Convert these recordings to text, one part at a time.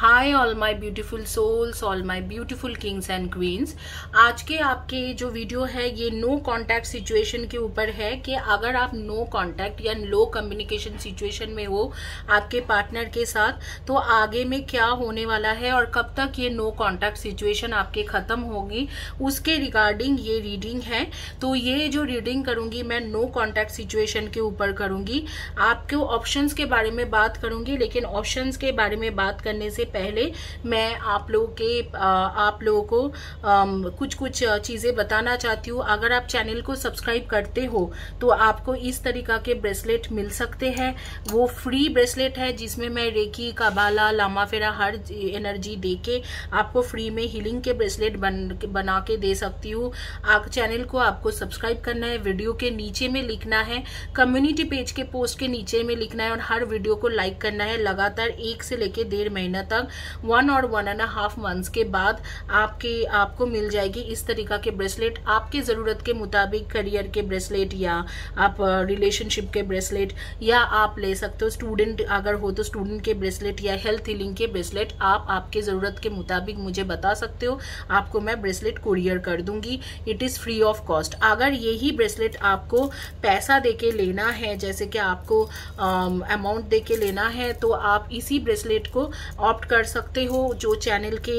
Hi all my beautiful souls, all my beautiful kings and queens. आज के आपके जो वीडियो है, ये नो कांटेक्ट सिचुएशन के ऊपर है कि अगर आप नो कांटेक्ट या लो कम्युनिकेशन सिचुएशन में हो आपके पार्टनर के साथ तो आगे में क्या होने वाला है और कब तक ये नो कांटेक्ट सिचुएशन आपके खत्म होगी, उसके रिगार्डिंग ये रीडिंग है। तो ये जो रीडिंग करूँगी, मैं नो कॉन्टैक्ट सिचुएशन के ऊपर करूँगी। आपको ऑप्शंस के बारे में बात करूँगी, लेकिन ऑप्शंस के बारे में बात करने से पहले मैं आप लोगों के आप लोगों को कुछ कुछ चीज़ें बताना चाहती हूँ। अगर आप चैनल को सब्सक्राइब करते हो तो आपको इस तरीका के ब्रेसलेट मिल सकते हैं। वो फ्री ब्रेसलेट है, जिसमें मैं रेकी, कबाला, लामा फेरा, हर एनर्जी दे के आपको फ्री में हीलिंग के ब्रेसलेट बन, बना के दे सकती हूँ। आप चैनल को आपको सब्सक्राइब करना है, वीडियो के नीचे में लिखना है, कम्युनिटी पेज के पोस्ट के नीचे में लिखना है और हर वीडियो को लाइक करना है। लगातार एक से लेकर डेढ़ महीना तक तक वन और वन एंड हाफ़ मंथ्स के बाद आपके, आपको मिल जाएगी इस तरीका के ब्रेसलेट आपकी ज़रूरत के मुताबिक करियर के ब्रेसलेट या आप रिलेशनशिप के ब्रेसलेट या आप ले सकते हो। स्टूडेंट अगर हो तो स्टूडेंट के ब्रेसलेट या हेल्थ हीलिंग के ब्रेसलेट आप आपके ज़रूरत के मुताबिक मुझे बता सकते हो। आपको मैं ब्रेसलेट कुरियर कर दूँगी। It is free of cost अगर यही ब्रेसलेट आपको पैसा देके लेना है, जैसे कि आपको अमाउंट देके लेना है तो आप इसी ब्रेसलेट को ऑप्ट कर सकते हो, जो चैनल के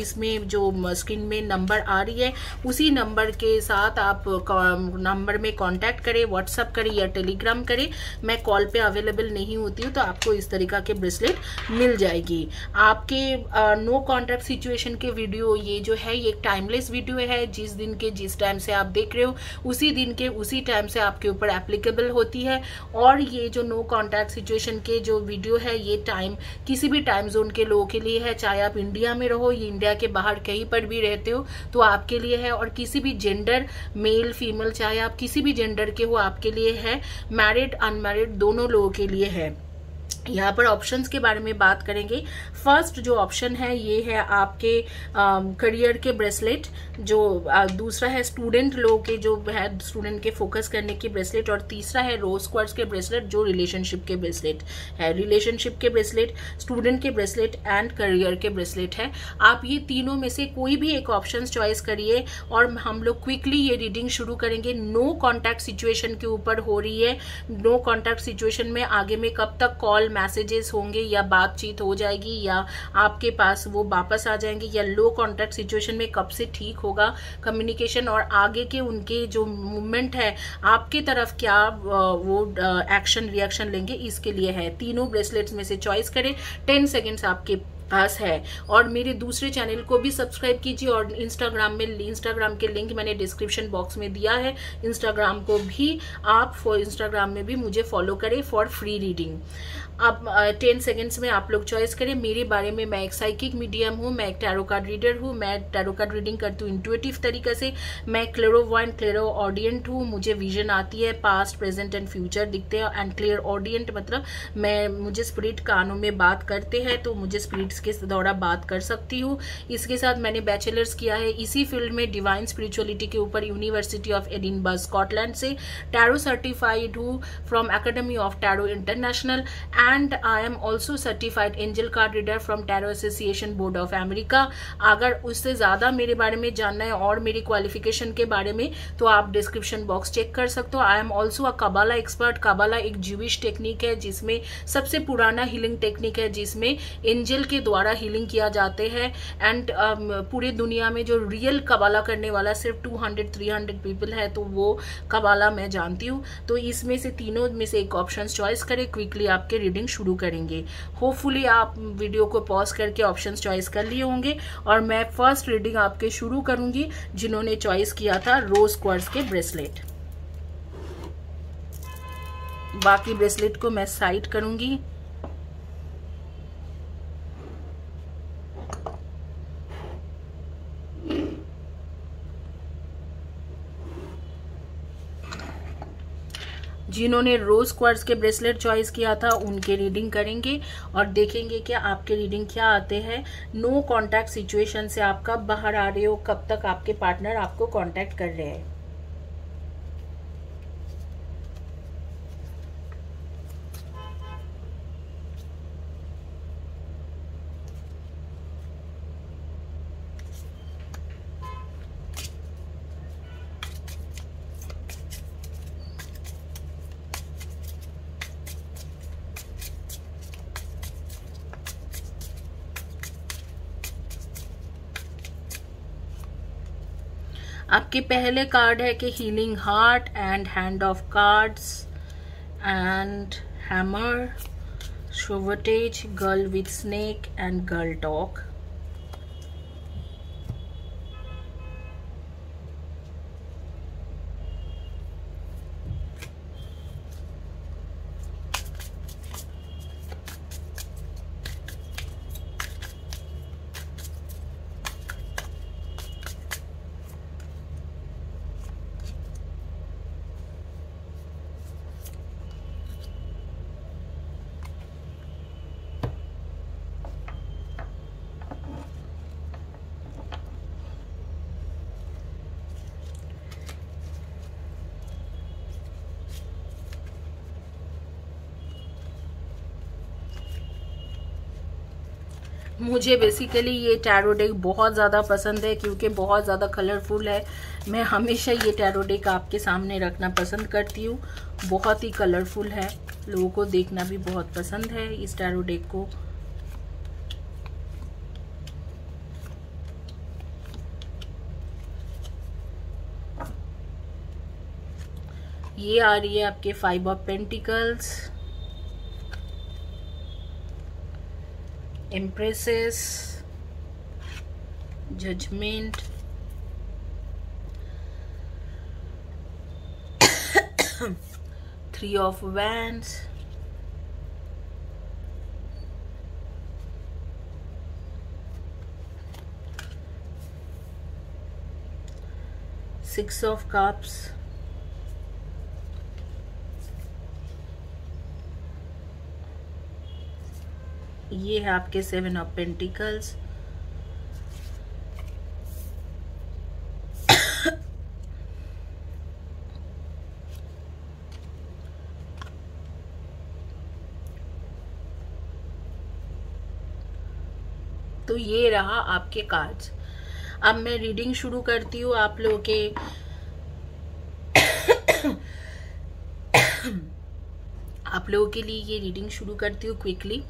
इसमें जो स्क्रीन में नंबर आ रही है, उसी नंबर के साथ आप नंबर में कांटेक्ट करें व्हाट्सअप करें या टेलीग्राम करें। मैं कॉल पे अवेलेबल नहीं होती हूँ तो आपको इस तरीका के ब्रेसलेट मिल जाएगी। आपके नो कॉन्टैक्ट सिचुएशन के वीडियो ये जो है, ये टाइमलेस वीडियो है। जिस दिन के, जिस टाइम से आप देख रहे हो, उसी दिन के, उसी टाइम से आपके ऊपर एप्लीकेबल होती है। और ये जो नो कॉन्टैक्ट सिचुएशन के जो वीडियो है, ये टाइम किसी भी टाइम जोन के लोगों के लिए है, चाहे आप इंडिया में रहो, या इंडिया के बाहर कहीं पर भी रहते हो तो आपके लिए है और किसी भी जेंडर मेल फीमेल चाहे आप किसी भी जेंडर के हो, आपके लिए है मैरिड अनमैरिड दोनों लोगों के लिए है। यहाँ पर ऑप्शंस के बारे में बात करेंगे। फ़र्स्ट जो ऑप्शन है ये है आपके करियर के ब्रेसलेट जो आ, दूसरा है स्टूडेंट लोगों के जो है स्टूडेंट के फोकस करने की ब्रेसलेट और तीसरा है रोज क्वर्स के ब्रेसलेट जो रिलेशनशिप के ब्रेसलेट है। रिलेशनशिप के ब्रेसलेट स्टूडेंट के ब्रेसलेट एंड करियर के ब्रेसलेट है। आप ये तीनों में से कोई भी एक ऑप्शन चॉइस करिए और हम लोग क्विकली ये रीडिंग शुरू करेंगे। नो कॉन्टैक्ट सिचुएशन के ऊपर हो रही है। नो कॉन्टैक्ट सिचुएशन में आगे में कब तक कॉल मैसेजेस होंगे या बातचीत हो जाएगी या आपके पास वो वापस आ जाएँगे या लो कॉन्टैक्ट सिचुएशन में कब से ठीक होगा कम्युनिकेशन और आगे के उनके जो मूवमेंट है, आपके तरफ़ क्या वो एक्शन रिएक्शन लेंगे, इसके लिए है। तीनों ब्रेसलेट्स में से चॉइस करें। टेन सेकेंड्स आपके पास है। और मेरे दूसरे चैनल को भी सब्सक्राइब कीजिए और इंस्टाग्राम में इंस्टाग्राम के लिंक मैंने डिस्क्रिप्शन बॉक्स में दिया है। इंस्टाग्राम को भी आप इंस्टाग्राम में भी मुझे फॉलो करें फॉर फ्री रीडिंग आप टेन सेकेंड्स में आप लोग चॉइस करें। मेरे बारे में मैं एक साइकिक मीडियम हूँ, मैं एक टैरो कार्ड रीडर हूँ, मैं टैरो कार्ड रीडिंग करती हूँ इंटुएटिव तरीके से। मैं क्लेरो वन क्लेरो ऑडियंट हूँ, मुझे विजन आती है पास्ट प्रेजेंट एंड फ्यूचर दिखते हैं। एंड क्लियर ऑडियंट मतलब मैं, मुझे स्पिरिट कानों में बात करते हैं तो मुझे स्पिरिट्स के दौरा बात कर सकती हूँ। इसके साथ मैंने बैचलर्स किया है। इसी फ़ील्ड में डिवाइन स्पिरिचुअलिटी के ऊपर यूनिवर्सिटी ऑफ़ एडिनबर्ग स्कॉटलैंड से टैरो सर्टिफाइड हूँ from academy of tarot international and I am also certified angel card reader from tarot association board of America अगर उससे ज़्यादा मेरे बारे में जानना है और मेरी क्वालिफिकेशन के बारे में तो आप डिस्क्रिप्शन बॉक्स चेक कर सकते हो। I am also a Kabbalah expert Kabbalah एक जीविश टेक्निक है, जिसमें सबसे पुराना हीलिंग टेक्निक है, जिसमें एंजल के द्वारा हीलिंग किया जाते हैं। एंड um, पूरी दुनिया में जो रियल कबाला करने वाला सिर्फ़ 200 300 पीपल है तो वो कबाला मैं जानती हूँ। तो इसमें से तीनों में से एक ऑप्शन चॉइस करें क्विकली आपके रीडिंग शुरू करेंगे। होपफुली आप वीडियो को पॉज करके ऑप्शन चॉइस कर लिए होंगे और मैं फ़र्स्ट रीडिंग आपके शुरू करूँगी जिन्होंने चॉइस किया था रोज क्वर्स के ब्रेसलेट बाकी ब्रेसलेट को मैं साइड करूँगी। जिन्होंने रोज क्वार्स के ब्रेसलेट चॉइस किया था, उनके रीडिंग करेंगे और देखेंगे कि आपके रीडिंग क्या आते हैं। नो कांटेक्ट सिचुएशन से आप कब बाहर आ रहे हो, कब तक आपके पार्टनर आपको कांटेक्ट कर रहे हैं। आपके पहले कार्ड है कि healing heart and hand of cards and hammer शोवटेज girl with snake and girl talk मुझे बेसिकली ये टैरो डेक बहुत ज़्यादा पसंद है क्योंकि बहुत ज़्यादा कलरफुल है। मैं हमेशा ये टैरो डेक आपके सामने रखना पसंद करती हूँ। बहुत ही कलरफुल है। लोगों को देखना भी बहुत पसंद है इस टैरो डेक को। ये आ रही है आपके five of pentacles empresses judgment three of wands six of cups ये है आपके सेवन ऑफ़ पेंटिकल्स तो ये रहा आपके कार्ड्स अब मैं रीडिंग शुरू करती हूँ आप लोगों के। आप लोगों के लिए ये रीडिंग शुरू करती हूँ क्विकली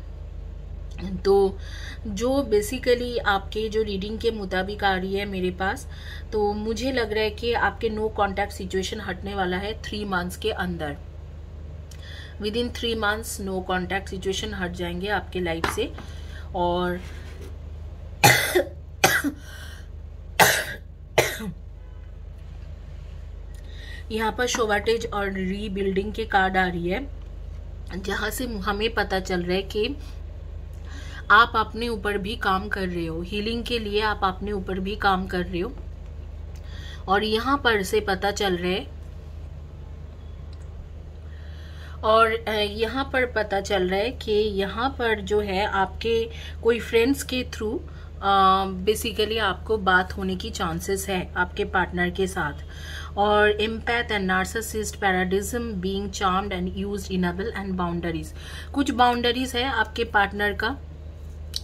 तो जो बेसिकली आपके जो रीडिंग के मुताबिक आ रही है मेरे पास तो मुझे लग रहा है कि आपके नो कांटेक्ट सिचुएशन हटने वाला है थ्री मंथ्स के अंदर। Within three months no contact situation हट जाएँगे आपके लाइफ से। और यहाँ पर शोवाटेज और रीबिल्डिंग के कार्ड आ रही है, जहाँ से हमें पता चल रहा है कि आप अपने ऊपर भी काम कर रहे हो। हीलिंग के लिए आप अपने ऊपर भी काम कर रहे हो। और यहाँ पर से पता चल रहा है। और यहाँ पर पता चल रहा है कि यहाँ पर जो है आपके कोई फ्रेंड्स के थ्रू बेसिकली आपको बात होने की चांसेस है आपके पार्टनर के साथ। और empath and narcissist paradigm being charmed and used enable and boundaries कुछ बाउंड्रीज है आपके पार्टनर का।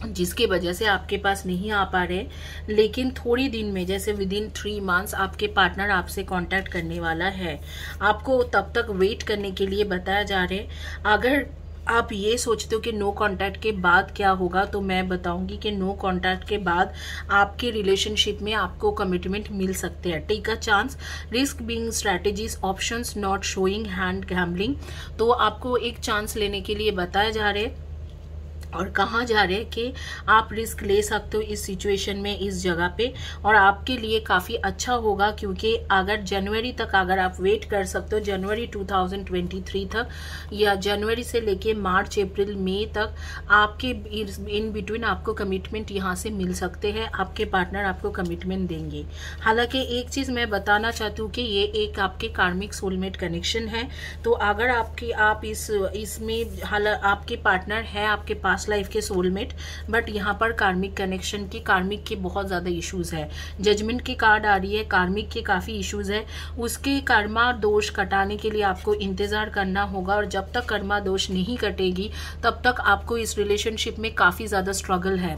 जिसके वजह से आपके पास नहीं आ पा रहे, लेकिन थोड़ी दिन में, जैसे विद इन थ्री मंथ्स आपके पार्टनर आपसे कांटेक्ट करने वाला है। आपको तब तक वेट करने के लिए बताया जा रहा है। अगर आप ये सोचते हो कि नो कांटेक्ट के बाद क्या होगा तो मैं बताऊँगी कि नो कांटेक्ट के बाद आपके रिलेशनशिप में आपको कमिटमेंट मिल सकते हैं। Take a chance risk being strategies options not showing hand gambling तो आपको एक चांस लेने के लिए बताया जा रहा है। और कहाँ जा रहे हैं कि आप रिस्क ले सकते हो इस सिचुएशन में, इस जगह पे। और आपके लिए काफ़ी अच्छा होगा क्योंकि अगर जनवरी तक अगर आप वेट कर सकते हो जनवरी 2023 तक या जनवरी से लेके मार्च अप्रैल मई तक आपके इन बिटवीन आपको कमिटमेंट यहाँ से मिल सकते हैं, आपके पार्टनर आपको कमिटमेंट देंगे। हालाँकि एक चीज़ मैं बताना चाहती हूँ कि ये एक आपके कार्मिक सोलमेट कनेक्शन है। तो अगर आपकी, आप इस, इसमें आपके पार्टनर है, आपके पास पास्ट लाइफ के सोलमेट बट यहाँ पर कार्मिक कनेक्शन की कार्मिक के बहुत ज़्यादा इश्यूज़ है। जजमेंट की कार्ड आ रही है कार्मिक के काफ़ी इश्यूज़ है। उसके कर्मा दोष कटाने के लिए आपको इंतज़ार करना होगा और जब तक कर्मा दोष नहीं कटेगी, तब तक आपको इस रिलेशनशिप में काफ़ी ज़्यादा स्ट्रगल है।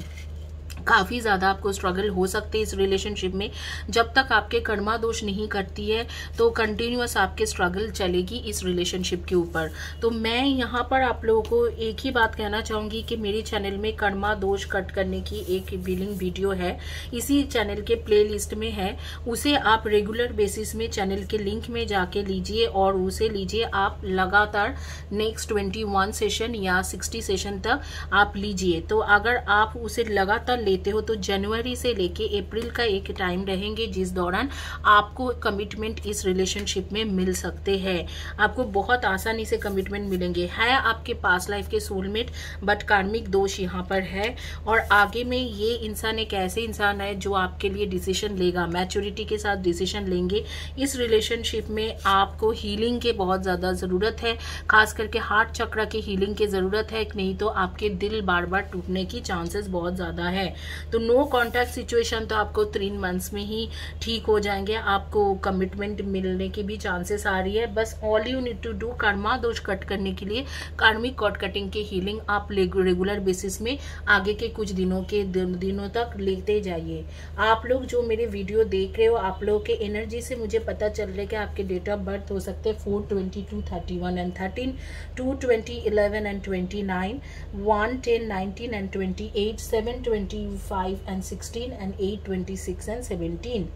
काफ़ी ज़्यादा आपको स्ट्रगल हो सकते हैं इस रिलेशनशिप में। जब तक आपके कर्मा दोष नहीं करती है तो कंटिन्यूस आपके स्ट्रगल चलेगी इस रिलेशनशिप के ऊपर। तो मैं यहाँ पर आप लोगों को एक ही बात कहना चाहूँगी कि मेरे चैनल में कर्मा दोष कट करने की एक बिलिंग वीडियो है। इसी चैनल के प्ले में है। उसे आप रेगुलर बेसिस में चैनल के लिंक में जाके लीजिए और उसे लीजिए आप लगातार नेक्स्ट ट्वेंटी सेशन या सिक्सटी सेशन तक आप लीजिए। तो अगर आप उसे लगातार लेते हो तो जनवरी से लेके अप्रैल का एक टाइम रहेंगे जिस दौरान आपको कमिटमेंट इस रिलेशनशिप में मिल सकते हैं। आपको बहुत आसानी से कमिटमेंट मिलेंगे। है आपके पास लाइफ के सोलमेट बट कार्मिक दोष यहाँ पर है। और आगे में ये इंसान एक ऐसे इंसान है जो आपके लिए डिसीज़न लेगा मैच्योरिटी के साथ डिसीज़न लेंगे। इस रिलेशनशिप में आपको हीलिंग के बहुत ज़्यादा ज़रूरत है। खास करके हार्ट चक्र की हीलिंग की ज़रूरत है, नहीं तो आपके दिल बार बार टूटने की चांसेस बहुत ज़्यादा है। तो नो कॉन्टैक्ट सिचुएशन तो आपको थ्री मंथ्स में ही ठीक हो जाएँगे। आपको कमिटमेंट मिलने की भी चांसेस आ रही है। बस all you need to do Karma दोष कट करने के लिए कार्मिक कॉट कटिंग की हीलिंग आप रेगुलर बेसिस में आगे के कुछ दिनों के दिनों तक लेते जाइए। आप लोग जो मेरे वीडियो देख रहे हो, आप लोगों के एनर्जी से मुझे पता चल रहा है कि आपके डेट ऑफ़ बर्थ हो सकते हैं four twenty two thirty one and thirteen two twenty eleven and twenty nine one ten nineteen and twenty eight seven twenty 5 and 16 and 8 26 and 17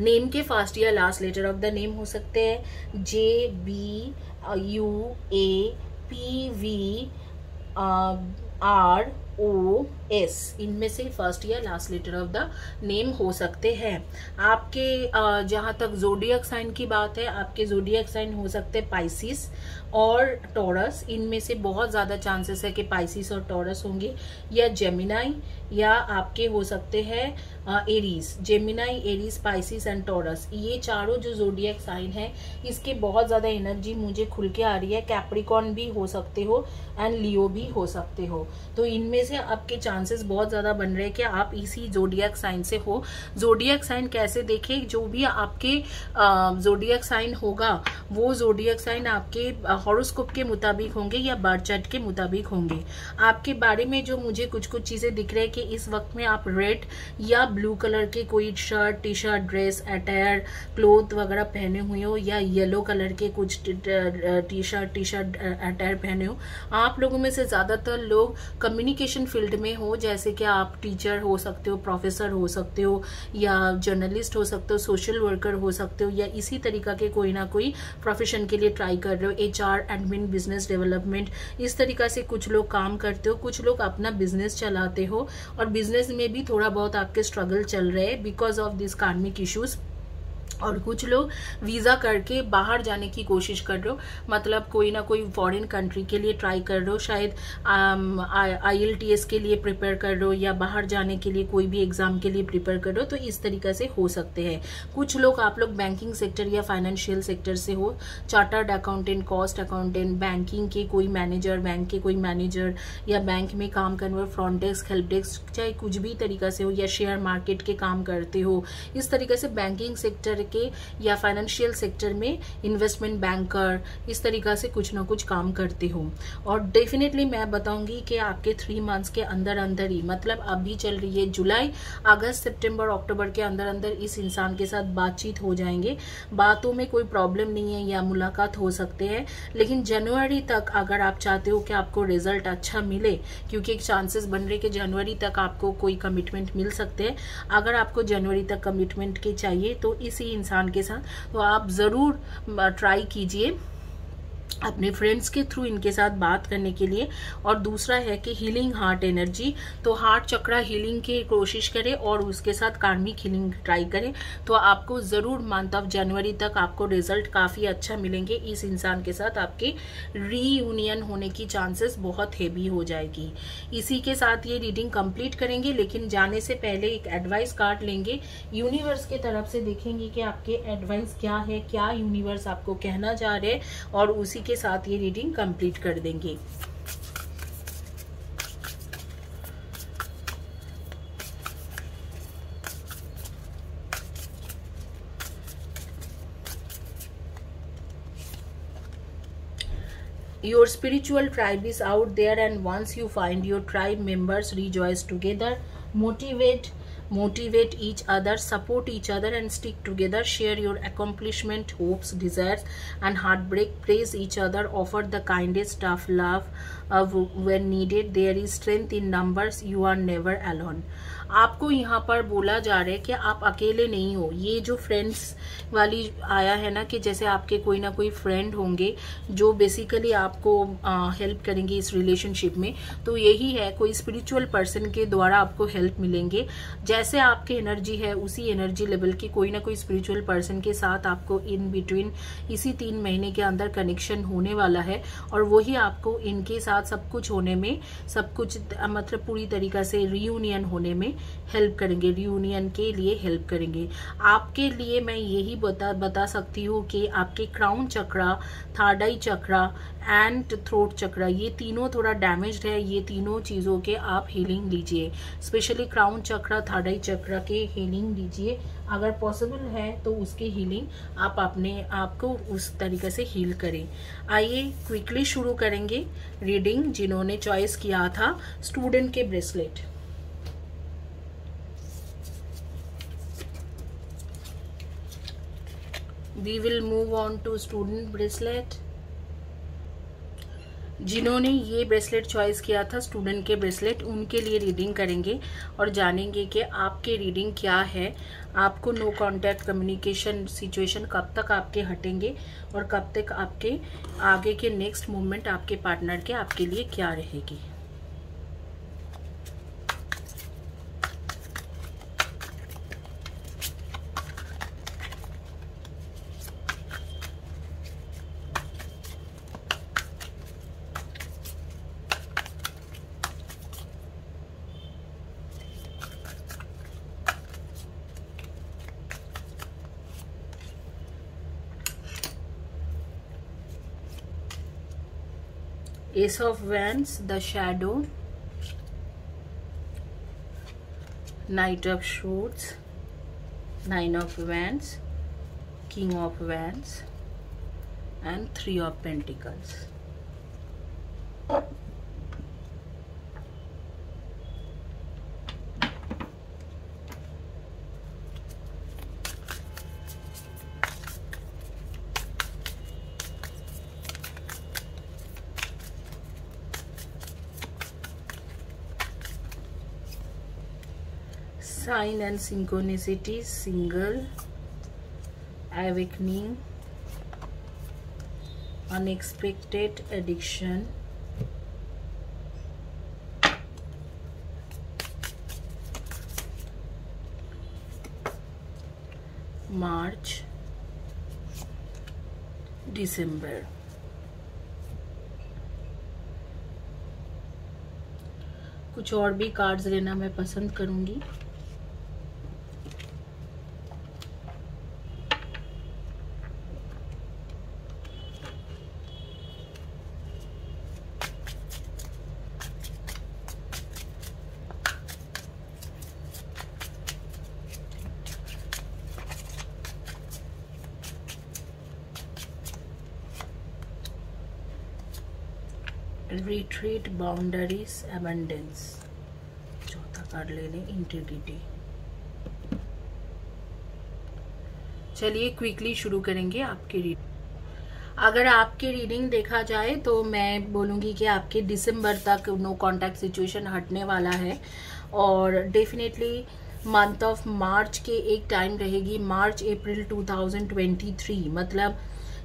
name के फ़र्स्ट या last letter of the name हो सकते हैं। J B U A P V R O S इनमें से first या last letter of the name हो सकते हैं। आपके जहाँ तक जोडियक साइन की बात है, आपके जोडियक साइन हो सकते हैं पाइसिस और टोरस इनमें से बहुत ज़्यादा चांसेस है कि पाइसिस और टोरस होंगे। या जेमिनाई या आपके हो सकते हैं Aries Gemini Aries Pisces and Taurus ये चारों जो जोडियक साइन है, इसके बहुत ज़्यादा एनर्जी मुझे खुल के आ रही है। कैप्रिकॉन भी हो सकते हो एंड लियो भी हो सकते हो। तो इनमें से आपके चांसेस बहुत ज़्यादा बन रहे हैं कि आप इसी जोडियक साइन से हो। जोडियक साइन कैसे देखें? जो भी आपके जोडियक साइन होगा, वो जोडियक साइन आपके हॉरोस्कोप के मुताबिक होंगे या बर्थ के मुताबिक होंगे। आपके बारे में जो मुझे कुछ कुछ चीज़ें दिख रहे हैं कि इस वक्त में आप रेड या ब्लू कलर के कोई shirt T shirt dress attire cloth वगैरह पहने हुए हो या येलो कलर के कुछ T shirt T shirt attire पहने हो, आप लोगों में से ज़्यादातर लोग कम्युनिकेशन फ़ील्ड में हो, जैसे कि आप टीचर हो सकते हो प्रोफेसर हो सकते हो, या जर्नलिस्ट हो सकते हो सोशल वर्कर हो सकते हो, या इसी तरीका के कोई ना कोई प्रोफेशन के लिए ट्राई कर रहे हो H R admin business development इस तरीका से कुछ लोग काम करते हो, कुछ लोग अपना बिज़नेस चलाते हो और बिज़नेस में भी थोड़ा बहुत आपके स्ट्रगल चल रहे हैं because of this karmic issues और कुछ लोग वीज़ा करके बाहर जाने की कोशिश कर रहे हो। मतलब कोई ना कोई फॉरेन कंट्री के लिए ट्राई कर रहे हो, शायद आई एल टी एस के लिए प्रिपेयर कर रहे हो या बाहर जाने के लिए कोई भी एग्ज़ाम के लिए प्रिपेयर कर रहे हो तो इस तरीके से हो सकते हैं। कुछ लोग, आप लोग बैंकिंग सेक्टर या फाइनेंशियल सेक्टर से हो chartered accountant cost accountant banking के कोई मैनेजर बैंक के कोई मैनेजर या बैंक में काम करने वाले फ्रंट डेस्क हेल्प डेस्क चाहे कुछ भी तरीका से हो या शेयर मार्केट के काम करते हो, इस तरीके से बैंकिंग सेक्टर के या फाइनेंशियल सेक्टर में इन्वेस्टमेंट बैंकर इस तरीका से कुछ ना कुछ काम करते हो। और डेफिनेटली मैं बताऊँगी कि आपके थ्री मंथ्स के अंदर अंदर ही मतलब अभी चल रही है जुलाई, अगस्त, सितंबर, अक्टूबर के अंदर अंदर इस इंसान के साथ बातचीत हो जाएँगे। बातों में कोई प्रॉब्लम नहीं है या मुलाकात हो सकते हैं, लेकिन जनवरी तक अगर आप चाहते हो कि आपको रिज़ल्ट अच्छा मिले, क्योंकि एक चांसेस बन रहे कि जनवरी तक आपको कोई कमिटमेंट मिल सकते हैं। अगर आपको जनवरी तक कमिटमेंट के चाहिए तो इसी इंसान के साथ तो आप ज़रूर ट्राई कीजिए। अपने फ्रेंड्स के थ्रू इनके साथ बात करने के लिए। और दूसरा है कि हीलिंग हार्ट एनर्जी तो हार्ट चक्रा हीलिंग की कोशिश करें और उसके साथ कार्मिक हीलिंग ट्राई करें। तो आपको ज़रूर मंथ ऑफ़ जनवरी तक आपको रिज़ल्ट काफ़ी अच्छा मिलेंगे। इस इंसान के साथ आपके रीयूनियन होने की चांसेस बहुत हेवी हो जाएगी। इसी के साथ ये रीडिंग कंप्लीट करेंगे, लेकिन जाने से पहले एक एडवाइस कार्ड लेंगे। यूनिवर्स के तरफ़ से देखेंगे कि आपके एडवाइस क्या है, क्या यूनिवर्स आपको कहना चाह रहे और उसी के साथ ये रीडिंग कंप्लीट कर देंगे your spiritual tribe is out there and once you find your tribe members rejoice together motivate motivate each other support each other and stick together share your accomplishment hopes desires and heartbreak praise each other offer the kindest of love uh, of when needed. There is strength in numbers. You are never alone आपको यहाँ पर बोला जा रहा है कि आप अकेले नहीं हो। ये जो फ्रेंड्स वाली आया है ना कि जैसे आपके कोई ना कोई फ्रेंड होंगे, जो बेसिकली आपको हेल्प करेंगे इस रिलेशनशिप में तो यही है, कोई स्पिरिचुअल पर्सन के द्वारा आपको हेल्प मिलेंगे। जैसे आपके एनर्जी है, उसी एनर्जी लेवल की कोई ना कोई स्पिरिचुअल पर्सन के साथ आपको इन बिटवीन इसी तीन महीने के अंदर कनेक्शन होने वाला है, और वही आपको इनके साथ सब कुछ होने में, सब कुछ मतलब पूरी तरीका से रियूनियन होने में हेल्प करेंगे रियूनियन के लिए हेल्प करेंगे। आपके लिए मैं यही बता बता सकती हूँ कि आपके crown chakra third eye chakra and throat chakra ये तीनों थोड़ा डैमेज है, ये तीनों चीज़ों के आप हीलिंग लीजिए। स्पेशली क्राउन चक्रा थार्डाई चक्रा के हीलिंग लीजिए। अगर पॉसिबल है तो उसकी हीलिंग आप अपने आप को उस तरीके से हील करें। आइए क्विकली शुरू करेंगे रीडिंग जिन्होंने चॉइस किया था स्टूडेंट के bracelet we will move on to student bracelet. जिन्होंने ये ब्रेसलेट चॉइस किया था स्टूडेंट के ब्रेसलेट उनके लिए रीडिंग करेंगे और जानेंगे कि आपके रीडिंग क्या है। आपको नो कांटेक्ट कम्युनिकेशन सिचुएशन कब तक आपके हटेंगे और कब तक आपके आगे के नेक्स्ट मूवमेंट आपके पार्टनर के, आपके लिए क्या रहेगी। Ace of wands the shadow knight of swords nine of wands king of wands and three of pentacles L synchronicity single awakening unexpected addiction March December कुछ और भी कार्ड्स लेना मैं पसंद करूँगी। बाउंडरीज एबंडेंस चौथा कार्ड ले लें इंटीग्रिटी चलिए क्विकली शुरू करेंगे आपकी रीडिंग अगर आपकी रीडिंग देखा जाए तो मैं बोलूँगी कि आपके दिसंबर तक नो कांटेक्ट सिचुएशन हटने वाला है और डेफिनेटली मंथ ऑफ़ मार्च के एक टाइम रहेगी मार्च अप्रैल 2023 मतलब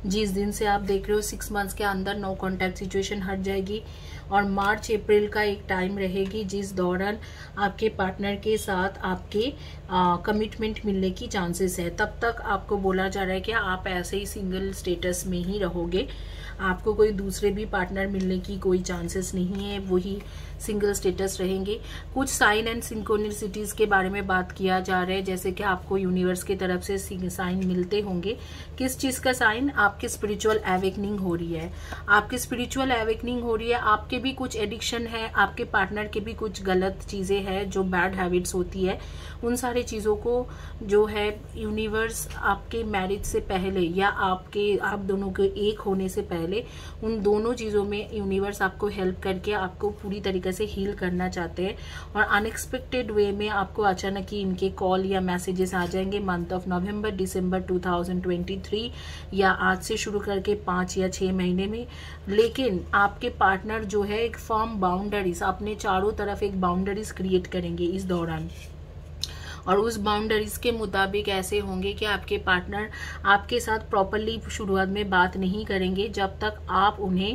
जिस दिन से आप देख रहे हो सिक्स मंथ्स के अंदर नो कॉन्टैक्ट सिचुएशन हट जाएगी और मार्च, अप्रैल का एक टाइम रहेगी जिस दौरान आपके पार्टनर के साथ आपके कमिटमेंट मिलने की चांसेस है। तब तक आपको बोला जा रहा है कि आप ऐसे ही सिंगल स्टेटस में ही रहोगे। आपको कोई दूसरे भी पार्टनर मिलने की कोई चांसेस नहीं है, वही सिंगल स्टेटस रहेंगे। कुछ साइन एंड सिंकोनिसिटीज के बारे में बात किया जा रहा है, जैसे कि आपको यूनिवर्स की तरफ़ से साइन मिलते होंगे। किस चीज़ का साइन आपकी स्पिरिचुअल एवेकनिंग हो रही है। आपकी स्पिरिचुअल एवेकनिंग हो रही है। आपके भी कुछ एडिक्शन है, आपके पार्टनर के भी कुछ गलत चीज़ें हैं, जो बैड हैबिट्स होती है। उन सारे चीज़ों को जो है यूनिवर्स आपके मैरिज से पहले या आपके, आप दोनों के एक होने से पहले, उन दोनों चीज़ों में यूनिवर्स आपको हेल्प करके आपको पूरी तरीके से हील करना चाहते हैं। और अनएक्सपेक्टेड वे में आपको अचानक ही इनके कॉल या मैसेजेस आ जाएँगे मंथ ऑफ़ नवंबर दिसंबर 2023 या आज से शुरू करके पाँच या छः महीने में। लेकिन आपके पार्टनर जो है एक फॉर्म बाउंड्रीज अपने चारों तरफ़ एक बाउंड्रीज क्रिएट करेंगे इस दौरान। और उस बाउंड्रीज के मुताबिक ऐसे होंगे कि आपके पार्टनर आपके साथ प्रॉपरली शुरुआत में बात नहीं करेंगे, जब तक आप उन्हें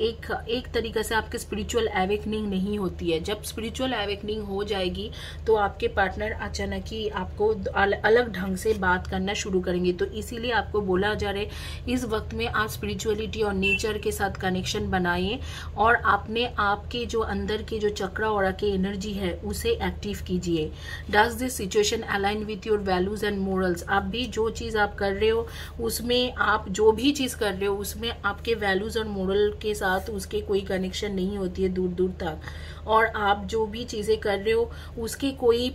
एक एक तरीके से आपके स्पिरिचुअल एवेकनिंग नहीं होती है। जब स्पिरिचुअल एवेकनिंग हो जाएगी तो आपके पार्टनर अचानक ही आपको अलग ढंग से बात करना शुरू करेंगे। तो इसीलिए आपको बोला जा रहा है, इस वक्त में आप स्पिरिचुअलिटी और नेचर के साथ कनेक्शन बनाइए और अपने आपके जो अंदर के जो चक्रा और के एनर्जी है, उसे एक्टिव कीजिए। Does this situation align with your values and morals आप भी जो चीज़ आप कर रहे हो, उसमें आप जो भी चीज़ कर रहे हो, उसमें आपके वैल्यूज़ और मोरल के साथ उसके कोई कनेक्शन नहीं होती है दूर दूर तक। और आप जो भी चीज़ें कर रहे हो, उसके कोई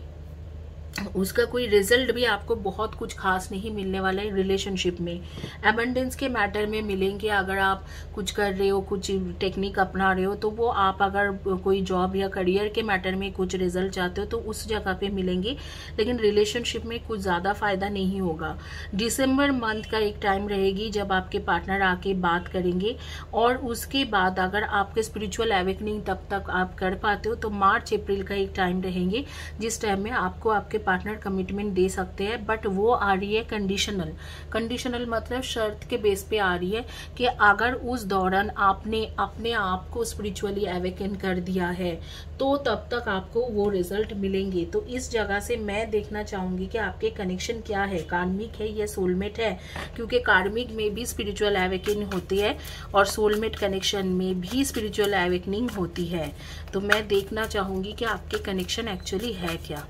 उसका कोई रिज़ल्ट भी आपको बहुत कुछ खास नहीं मिलने वाला है रिलेशनशिप में। एबंडेंस के मैटर में मिलेंगे, अगर आप कुछ कर रहे हो, कुछ टेक्निक अपना रहे हो तो वो आप अगर कोई जॉब या करियर के मैटर में कुछ रिज़ल्ट चाहते हो तो उस जगह पे मिलेंगे। लेकिन रिलेशनशिप में कुछ ज़्यादा फ़ायदा नहीं होगा। दिसंबर मंथ का एक टाइम रहेगी जब आपके पार्टनर आके बात करेंगे, और उसके बाद अगर आपके स्पिरिचुअल एवेकनिंग तब तक आप कर पाते हो तो मार्च, अप्रैल का एक टाइम रहेंगे, जिस टाइम में आपको आपके पार्टनर कमिटमेंट दे सकते हैं बट वो आ रही है कंडीशनल कंडीशनल मतलब शर्त के बेस पे आ रही है कि अगर उस दौरान आपने अपने आप को स्पिरिचुअली एवेकन कर दिया है तो तब तक आपको वो रिज़ल्ट मिलेंगे. तो इस जगह से मैं देखना चाहूँगी कि आपके कनेक्शन क्या है कार्मिक है या सोलमेट है? क्योंकि कार्मिक में भी स्पिरिचुअल एवेकनिंग होती है और सोलमेट कनेक्शन में भी स्पिरिचुअल एवेकनिंग होती है. तो मैं देखना चाहूँगी कि आपके कनेक्शन एक्चुअली है क्या?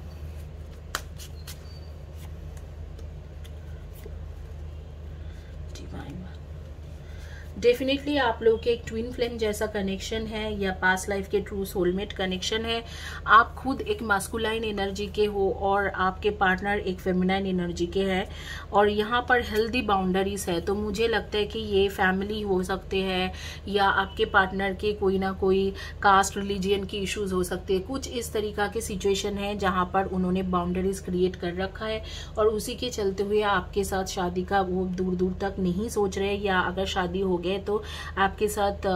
डेफिनेटली आप लोग के एक ट्विन फ्लेम जैसा कनेक्शन है या पास लाइफ के ट्रू सोलमेट कनेक्शन है। आप खुद एक मास्कुलाइन एनर्जी के हो और आपके पार्टनर एक फेमिनाइन एनर्जी के हैं। और यहाँ पर हेल्दी बाउंड्रीज है। तो मुझे लगता है कि ये फैमिली हो सकते हैं या आपके पार्टनर के कोई ना कोई कास्ट रिलीजियन के इश्यूज़ हो सकते हैं। कुछ इस तरीका के सिचुएशन है जहाँ पर उन्होंने बाउंड्रीज क्रिएट कर रखा है और उसी के चलते हुए आपके साथ शादी का वो दूर दूर तक नहीं सोच रहे या अगर शादी हो गए तो आपके साथ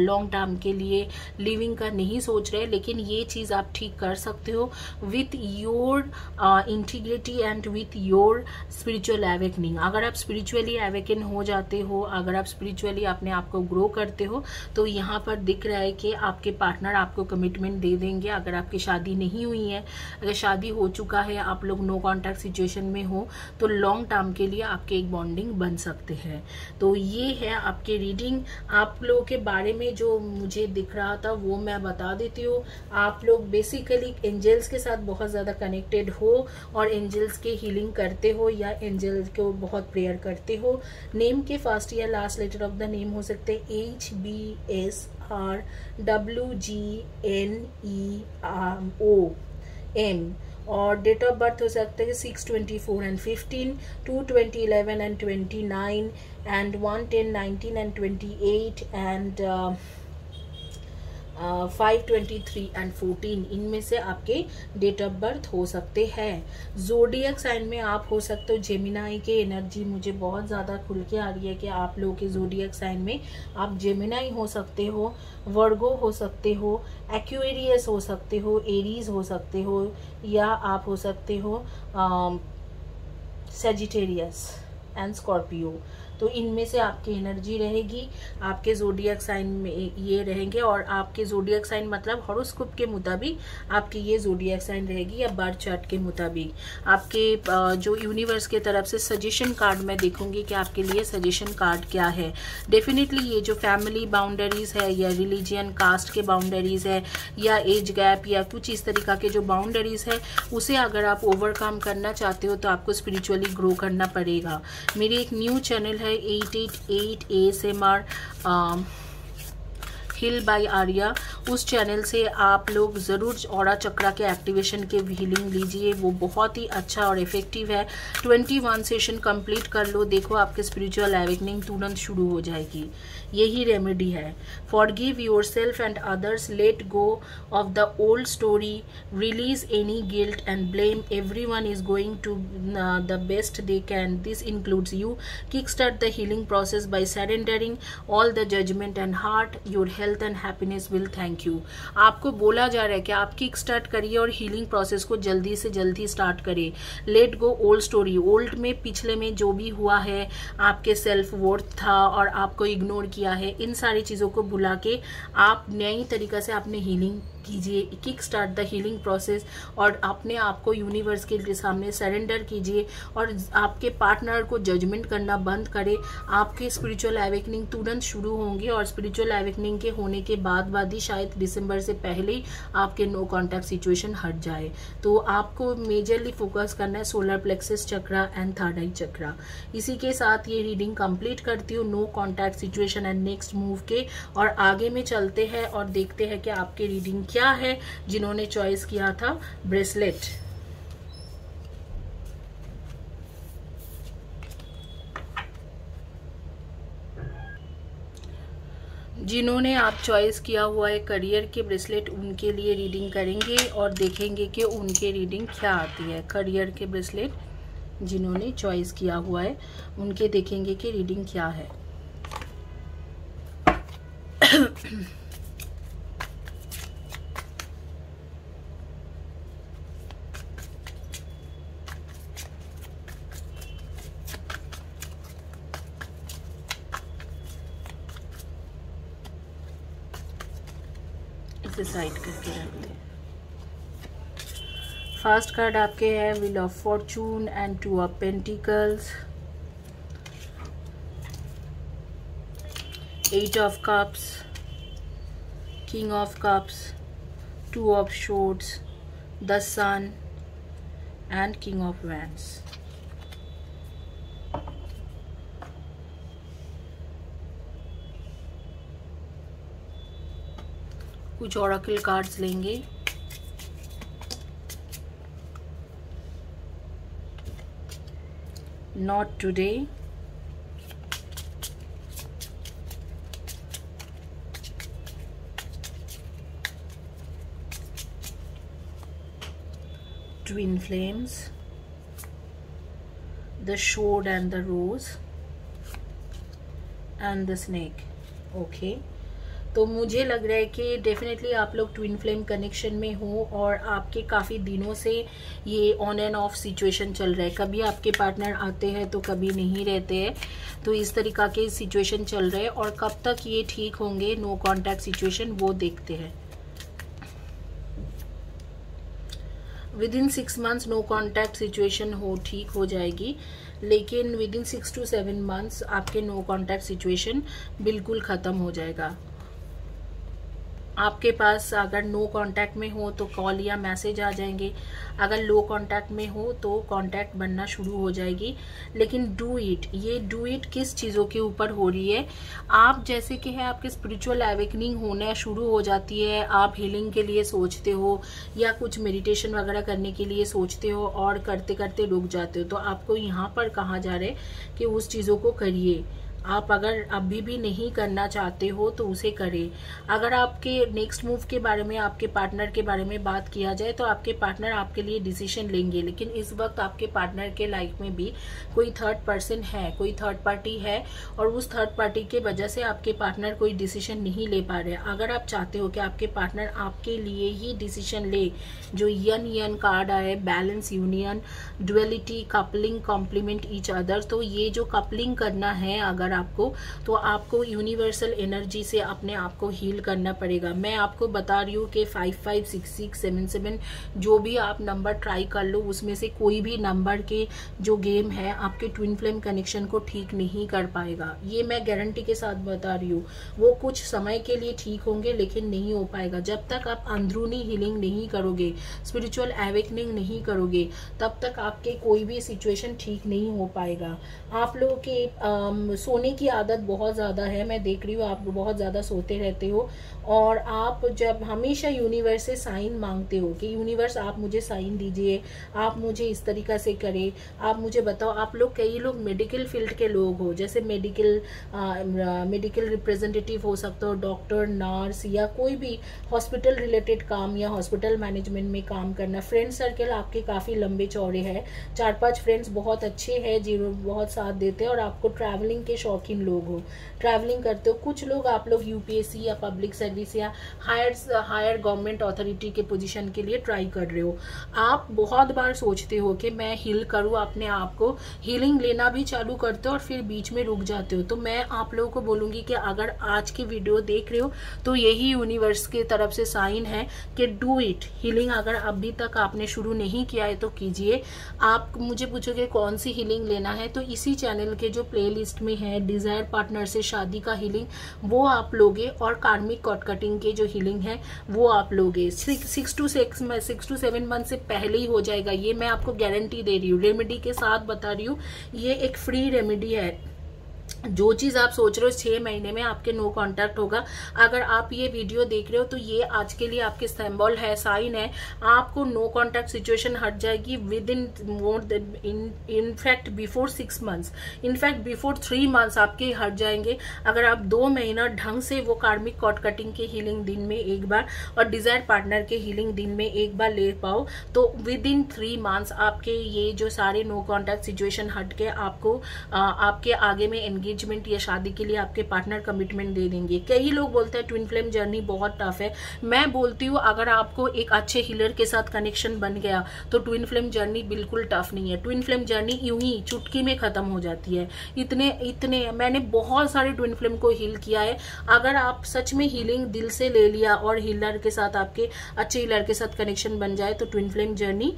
लॉन्ग टर्म के लिए लिविंग का नहीं सोच रहे, लेकिन ये चीज़ आप ठीक कर सकते हो with your integrity and with your spiritual awakening अगर आप स्पिरिचुअली एवेकन हो जाते हो, अगर आप स्पिरिचुअली अपने आप को ग्रो करते हो तो यहाँ पर दिख रहा है कि आपके पार्टनर आपको कमिटमेंट दे देंगे। अगर आपकी शादी नहीं हुई है, अगर शादी हो चुका है, आप लोग नो कॉन्टैक्ट सिचुएशन में हो तो लॉन्ग टर्म के लिए आपके एक बॉन्डिंग बन सकते हैं। तो ये है आप आपकी रीडिंग आप लोगों के बारे में जो मुझे दिख रहा था, वो मैं बता देती हूँ। आप लोग बेसिकली एंजल्स के साथ बहुत ज़्यादा कनेक्टेड हो और एंजल्स के हीलिंग करते हो या एंजल्स को बहुत प्रेयर करते हो। नेम के फ़र्स्ट या last letter of the name हो सकते हैं। H B S R W G N E R O M और डेट ऑफ़ बर्थ हो सकता है six twenty four and fifteen two twenty eleven and twenty nine one ten nineteen and twenty eight and five twenty three and fourteen इनमें से आपके date of birth हो सकते हैं। जोडियक साइन में आप हो सकते हो। जेमिनाई के एनर्जी मुझे बहुत ज़्यादा खुल के आ रही है कि आप लोगों के जोडियक साइन में आप जेमिनाई हो सकते हो वर्गो हो सकते हो एक्वेरियस हो सकते हो एरीज हो सकते हो, या आप हो सकते हो सेजिटेरियस एंड स्कॉर्पियो। तो इनमें से आपकी एनर्जी रहेगी, आपके जोडियक साइन में ये रहेंगे और आपके जोडियक साइन मतलब हॉरोस्कोप के मुताबिक आपकी ये जोडियक साइन रहेगी या बार चार्ट के मुताबिक। आपके जो यूनिवर्स के तरफ़ से सजेशन कार्ड मैं देखूँगी कि आपके लिए सजेशन कार्ड क्या है। डेफिनेटली ये जो फैमिली बाउंड्रीज है या रिलीजियन कास्ट के बाउंड्रीज है या एज गैप या कुछ इस तरीका के जो बाउंड्रीज है, उसे अगर आप ओवरकम करना चाहते हो तो आपको स्पिरिचुअली ग्रो करना पड़ेगा। मेरी एक न्यू चैनल है eight eight eight S M R heal by Arya उस चैनल से आप लोग ज़रूर और चक्रा के एक्टिवेशन के हीलिंग लीजिए। वो बहुत ही अच्छा और इफ़ेक्टिव है। ट्वेंटी वन सेशन कंप्लीट कर लो। देखो आपके स्पिरिचुअल एवेकनिंग तुरंत शुरू हो जाएगी। यही रेमेडी है। Forgive yourself and others let go of the old story release any guilt and blame everyone is going to the best they can this includes you kick start the healing process by surrendering all the judgment and heart your health and happiness will thank you आपको बोला जा रहा है कि आप kick start करिए और healing process को जल्दी से जल्दी स्टार्ट करिए। Let go old story old में, पिछले में जो भी हुआ है, आपके सेल्फ वर्थ था और आपको इग्नोर किया है। इन सारी चीज़ों को भुला के आप नई तरीका से आपने हीलिंग कीजिए kick start the healing process और अपने आप को यूनिवर्स के सामने सरेंडर कीजिए और आपके पार्टनर को जजमेंट करना बंद करें। आपके स्पिरिचुअल एवेकनिंग तुरंत शुरू होंगे और स्पिरिचुअल एवेकनिंग के होने के बाद बाद ही शायद दिसंबर से पहले ही आपके नो कॉन्टैक्ट सिचुएशन हट जाए। तो आपको मेजरली फोकस करना है solar plexus chakra and third eye chakra इसी के साथ ये रीडिंग कंप्लीट करती हूँ। No contact situation next move के और आगे में चलते हैं और देखते हैं कि आपके रीडिंग क्या है, जिन्होंने चॉइस किया था ब्रेसलेट जिन्होंने आप चॉइस किया हुआ है करियर के ब्रेसलेट उनके लिए रीडिंग करेंगे और देखेंगे कि उनके रीडिंग क्या आती है। करियर के ब्रेसलेट जिन्होंने चॉइस किया हुआ है, उनके देखेंगे कि रीडिंग क्या है। साइड करके रखते फ़र्स्ट कार्ड आपके हैं wheel of fortune and two of pentacles eight of cups king of cups two of swords the sun and king of wands कुछ ओराकल कार्ड्स लेंगे। Not today twin flames. The sword and the rose. And the snake. Okay. तो मुझे लग रहा है कि definitely आप लोग ट्विन फ्लेम कनेक्शन में हो और आपके काफ़ी दिनों से ये ऑन एंड ऑफ़ सिचुएशन चल रहा है। कभी आपके पार्टनर आते हैं तो कभी नहीं रहते हैं। तो इस तरीका के सिचुएशन चल रहे हैं और कब तक ये ठीक होंगे नो कॉन्टैक्ट सिचुएशन वो देखते हैं। Within six months no contact situation हो, ठीक हो जाएगी। लेकिन within six to seven months आपके नो कॉन्टैक्ट सिचुएशन बिल्कुल ख़त्म हो जाएगा। आपके पास अगर नो कांटेक्ट में हो तो कॉल या मैसेज आ जाएँगे। अगर लो कांटेक्ट में हो तो कांटेक्ट बनना शुरू हो जाएगी। लेकिन डू इट ये डू इट किस चीज़ों के ऊपर हो रही है? आप जैसे कि है, आपके स्पिरिचुअल एवेकनिंग होना शुरू हो जाती है। आप हीलिंग के लिए सोचते हो या कुछ मेडिटेशन वगैरह करने के लिए सोचते हो और करते करते रुक जाते हो तो आपको यहाँ पर कहा जा रहा है कि उस चीज़ों को करिए। आप अगर अभी भी नहीं करना चाहते हो तो उसे करें। अगर आपके नेक्स्ट मूव के बारे में, आपके पार्टनर के बारे में बात किया जाए तो आपके पार्टनर आपके लिए डिसीज़न लेंगे। लेकिन इस वक्त आपके पार्टनर के लाइफ में भी कोई थर्ड पर्सन है, कोई थर्ड पार्टी है, और उस थर्ड पार्टी के वजह से आपके पार्टनर कोई डिसीज़न नहीं ले पा रहे। अगर आप चाहते हो कि आपके पार्टनर आपके लिए ही डिसीज़न ले जो यन यन कार्ड आए balance union duality coupling complement each other तो ये जो कपलिंग करना है अगर आपको तो आपको यूनिवर्सल एनर्जी से अपने आप को हील करना पड़ेगा। मैं आपको बता रही हूँ कि five five six six seven seven जो भी आप नंबर ट्राई कर लो, उसमें से कोई भी नंबर के जो गेम है, आपके ट्विन फ्लेम कनेक्शन को ठीक नहीं कर पाएगा। ये मैं गारंटी के साथ बता रही हूँ। वो कुछ समय के लिए ठीक होंगे, लेकिन नहीं हो पाएगा। जब तक आप अंदरूनी हीलिंग नहीं करोगे स्पिरिचुअल एवेकनिंग नहीं करोगे, तब तक आपके कोई भी सिचुएशन ठीक नहीं हो पाएगा। आप लोगों के सोने सोने की आदत बहुत ज़्यादा है, मैं देख रही हूँ, आप बहुत ज़्यादा सोते रहते हो और आप जब हमेशा यूनिवर्स से साइन मांगते हो कि यूनिवर्स आप मुझे साइन दीजिए, आप मुझे इस तरीका से करें, आप मुझे बताओ। आप लोग कई लोग मेडिकल फ़ील्ड के लोग हो, जैसे मेडिकल मेडिकल रिप्रेजेंटेटिव हो सकते हो डॉक्टर नर्स या कोई भी हॉस्पिटल रिलेटेड काम या हॉस्पिटल मैनेजमेंट में काम करना। फ्रेंड सर्कल आपके काफ़ी लंबे चौड़े हैं। चार पाँच फ्रेंड्स बहुत अच्छे हैं जिन्होंने बहुत साथ देते हैं और आपको ट्रैवलिंग के शौकीन लोग हो। ट्रैवलिंग करते हो, कुछ लोग आप लोग यूपीएससी या पब्लिक सर्विस या हायर हायर गवर्नमेंट अथॉरिटी के पोजीशन के लिए ट्राई कर रहे हो। आप बहुत बार सोचते हो कि मैं हील करूँ अपने आप को। हीलिंग लेना भी चालू करते हो और फिर बीच में रुक जाते हो। तो मैं आप लोगों को बोलूँगी कि अगर आज की वीडियो देख रहे हो तो यही यूनिवर्स की तरफ़ से साइन है कि डू इट हीलिंग अगर अभी तक आपने शुरू नहीं किया है तो कीजिए। आप मुझे पूछोगे कौन सी हीलिंग लेना है तो इसी चैनल के जो प्लेलिस्ट में है डिज़ायर पार्टनर से शादी का हीलिंग वो आप लोगे और कार्मिक कॉट कटिंग के जो हीलिंग है, वो आप लोगे। Six to six six to seven month से पहले ही हो जाएगा ये, मैं आपको गारंटी दे रही हूँ। रेमेडी के साथ बता रही हूँ, ये एक फ्री रेमेडी है। जो चीज़ आप सोच रहे हो छह महीने में आपके नो कांटेक्ट होगा। अगर आप ये वीडियो देख रहे हो तो ये आज के लिए आपके सिंबल है साइन है। आपको नो कांटेक्ट सिचुएशन हट जाएगी within more in fact before six months in fact before three months आपके हट जाएँगे। अगर आप दो महीना ढंग से वो कार्मिक कॉट कटिंग के हीलिंग दिन में एक बार और डिज़ायर पार्टनर के हीलिंग दिन में एक बार ले पाओ तो विद इन थ्री मंथ्स आपके ये जो सारे नो कॉन्टैक्ट सिचुएशन हट के आपको आ, आपके आगे में एंगेजमेंट या शादी के लिए आपके पार्टनर कमिटमेंट दे देंगे। कई लोग बोलते हैं ट्विन फ्लेम जर्नी बहुत टफ है। मैं बोलती हूँ, अगर आपको एक अच्छे हीलर के साथ कनेक्शन बन गया तो ट्विन फ्लेम जर्नी बिल्कुल टफ नहीं है। ट्विन फ्लेम जर्नी यूँ ही चुटकी में खत्म हो जाती है। इतने इतने, मैंने बहुत सारे ट्विन फ्लेम को हील किया है। अगर आप सच में हीलिंग दिल से ले लिया और हीलर के साथ आपके अच्छे हीलर के साथ कनेक्शन बन जाए तो ट्विन फ्लेम जर्नी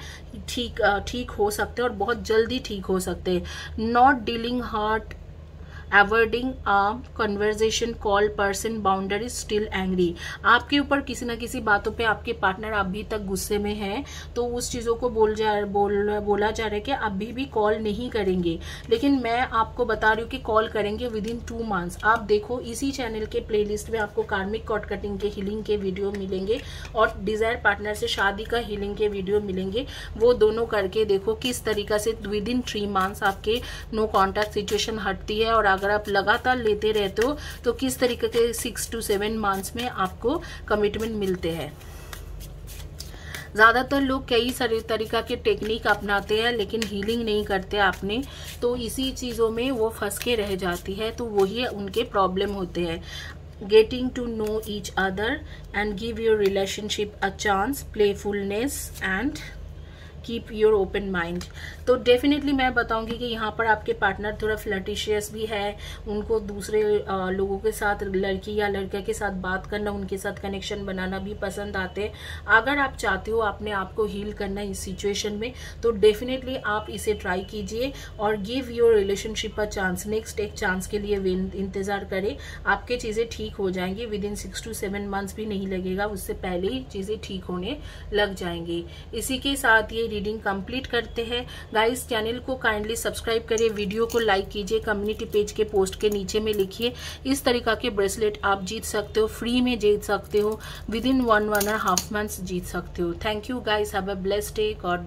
ठीक ठीक हो सकते हैं और बहुत जल्दी ठीक हो सकते हैं। Not dealing heart avoiding a conversation call person bounder is still angry आपके ऊपर किसी ना किसी बातों पे आपके पार्टनर अभी तक गुस्से में है तो उस चीज़ों को बोल जा, बोल, बोला जा रहा है कि अभी भी कॉल नहीं करेंगे। लेकिन मैं आपको बता रही हूँ कि कॉल करेंगे विद इन टू मंथ्स आप देखो, इसी चैनल के प्लेलिस्ट में आपको कार्मिक कॉट कटिंग के हीलिंग के वीडियो मिलेंगे और डिज़ायर पार्टनर से शादी का हीलिंग के वीडियो मिलेंगे। वो दोनों करके देखो, किस तरीका से विद इन थ्री मंथ्स आपके नो कॉन्टैक्ट सिचुएशन हटती है और अगर आप लगातार लेते रहते हो तो किस तरीके के सिक्स टू सेवन मंथ्स में आपको कमिटमेंट मिलते हैं? ज़्यादातर लोग कई सारे तरीका के टेक्निक अपनाते हैं, लेकिन हीलिंग नहीं करते आपने तो इसी चीज़ों में वो फंस के रह जाती है तो वही उनके प्रॉब्लम होते हैं। Getting to know each other and give your relationship a chance playfulness and keep your open mind तो डेफिनेटली मैं बताऊँगी कि यहाँ पर आपके पार्टनर थोड़ा फ्लटिशियस भी है, उनको दूसरे लोगों के साथ, लड़की या लड़के के साथ बात करना, उनके साथ कनेक्शन बनाना भी पसंद आते हैं। अगर आप चाहते हो अपने आप को हील करना इस सिचुएशन में तो डेफिनेटली आप इसे ट्राई कीजिए और give your relationship a chance next एक चांस के लिए इंतज़ार करें। आपके चीज़ें ठीक हो जाएँगी within six to seven months भी नहीं लगेगा, उससे पहले ही चीज़ें ठीक होने लग जाएँगी। इसी के साथ ये रीडिंग कंप्लीट करते हैं। गाइस चैनल को काइंडली सब्सक्राइब करिए वीडियो को लाइक कीजिए कम्युनिटी पेज के पोस्ट के नीचे में लिखिए। इस तरीका के ब्रेसलेट आप जीत सकते हो फ्री में जीत सकते हो within one one and half months जीत सकते हो। Thank you guys have a blessed day God